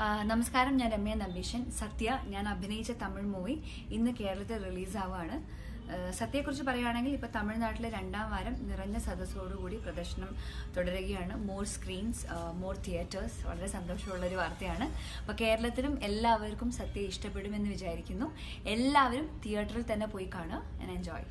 നമസ്കാരം ഞാൻ രമ്യ നമ്പീഷൻ സത്യ ഞാൻ അഭിനയിച്ച തമിഴ് മൂവി ഇന്ന് കേരളത്തിൽ റിലീസാവാണ്. സത്യയെക്കുറിച്ച് പറയുകയാണെങ്കിൽ ഇപ്പോൾ തമിഴ്നാട്ടിലെ രണ്ടാം വാരം നിറഞ്ഞ സദസ്സോടുകൂടി പ്രദർശനം തുടരുകയാണ്. മോർ സ്ക്രീൻസ് മോർ തിയേറ്റേഴ്സ് വളരെ സന്തോഷമുള്ള ഒരു വാർത്തയാണ്. അപ്പോൾ കേരളത്തിലും എല്ലാവർക്കും സത്യ ഇഷ്ടപ്പെടുമെന്ന് വിചാരിക്കുന്നു. എല്ലാവരും തിയേറ്ററിൽ തന്നെ പോയി കാണുക ആൻഡ് എൻജോയ്